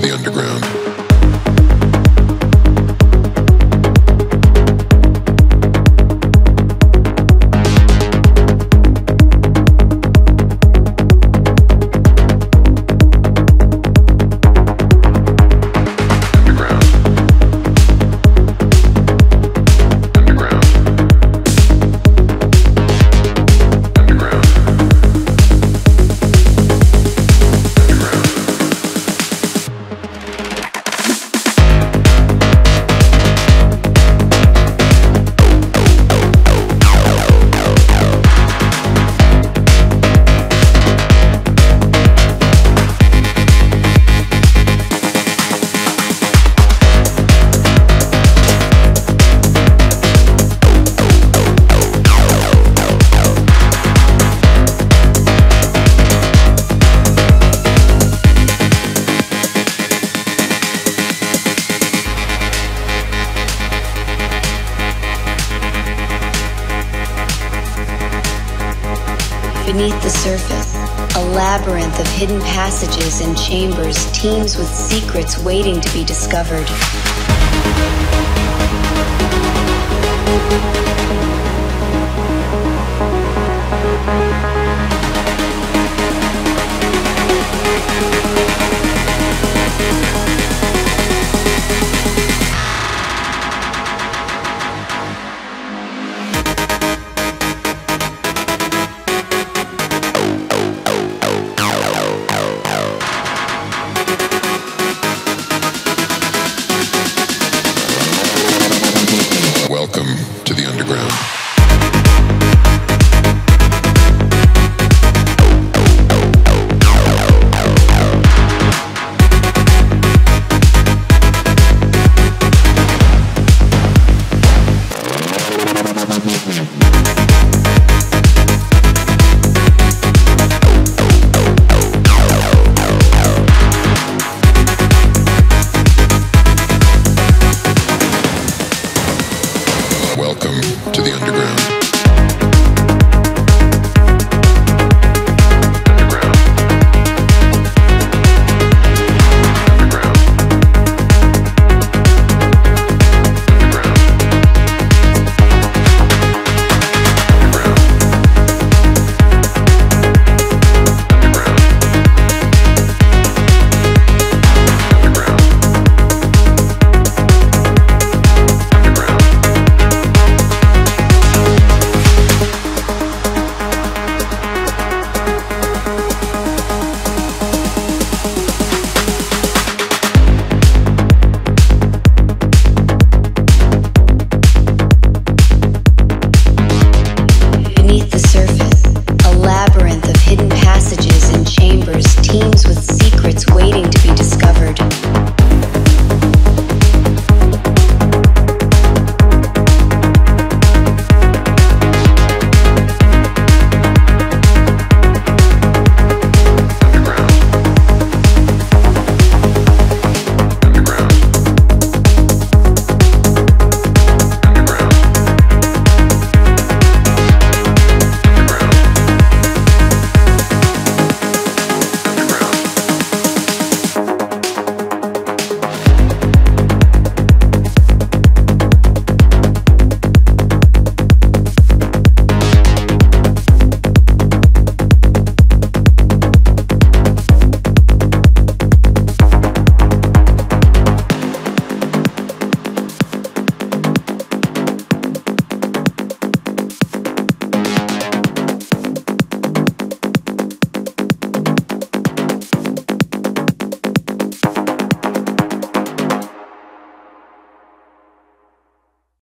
the underground. Beneath the surface, a labyrinth of hidden passages and chambers teems with secrets waiting to be discovered. Welcome to the underground. Welcome to the underground.